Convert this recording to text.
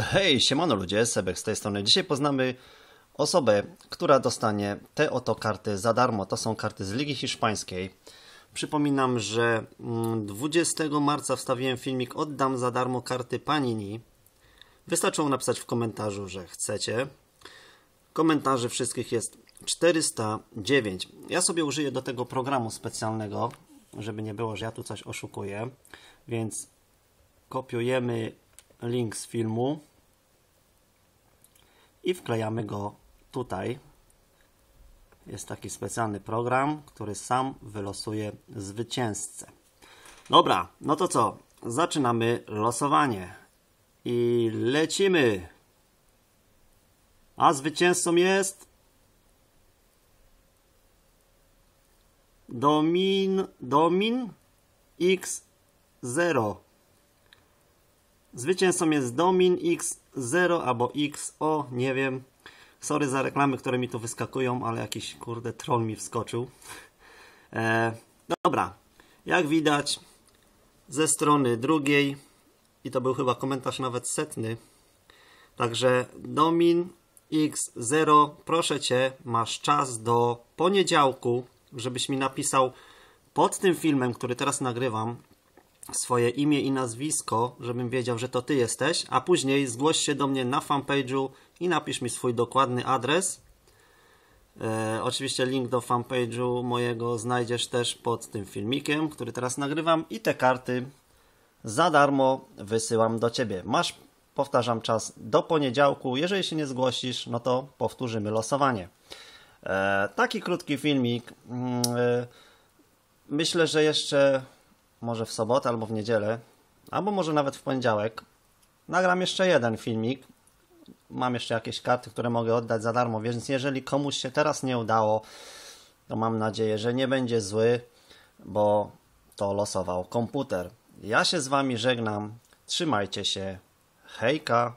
Hej, siemano ludzie, Sebek z tej strony. Dzisiaj poznamy osobę, która dostanie te oto karty za darmo. To są karty z Ligi Hiszpańskiej. Przypominam, że 20 mm, marca wstawiłem filmik Oddam za darmo karty Panini. Wystarczyło napisać w komentarzu, że chcecie. Komentarzy wszystkich jest 409. Ja sobie użyję do tego programu specjalnego, żeby nie było, że ja tu coś oszukuję. Więc kopiujemy link z filmu i wklejamy go tutaj. Jest taki specjalny program, który sam wylosuje zwycięzcę. Dobra, no to co? Zaczynamy losowanie. I lecimy. A zwycięzcą jest Domin Domin X0. Zwycięzcą jest Domin X0 albo XO, nie wiem. Sorry za reklamy, które mi tu wyskakują, ale jakiś kurde troll mi wskoczył. E, dobra, jak widać ze strony drugiej i to był chyba komentarz nawet setny. Także Domin X0, proszę Cię, masz czas do poniedziałku, żebyś mi napisał pod tym filmem, który teraz nagrywam, swoje imię i nazwisko, żebym wiedział, że to Ty jesteś, a później zgłoś się do mnie na fanpage'u i napisz mi swój dokładny adres. E, oczywiście link do fanpage'u mojego znajdziesz też pod tym filmikiem, który teraz nagrywam i te karty za darmo wysyłam do Ciebie. Masz, powtarzam, czas do poniedziałku. Jeżeli się nie zgłosisz, no to powtórzymy losowanie. E, taki krótki filmik. Mm, e, myślę, że jeszcze może w sobotę albo w niedzielę, albo może nawet w poniedziałek, nagram jeszcze jeden filmik. Mam jeszcze jakieś karty, które mogę oddać za darmo, więc jeżeli komuś się teraz nie udało, to mam nadzieję, że nie będzie zły, bo to losował komputer. Ja się z Wami żegnam. Trzymajcie się. Hejka.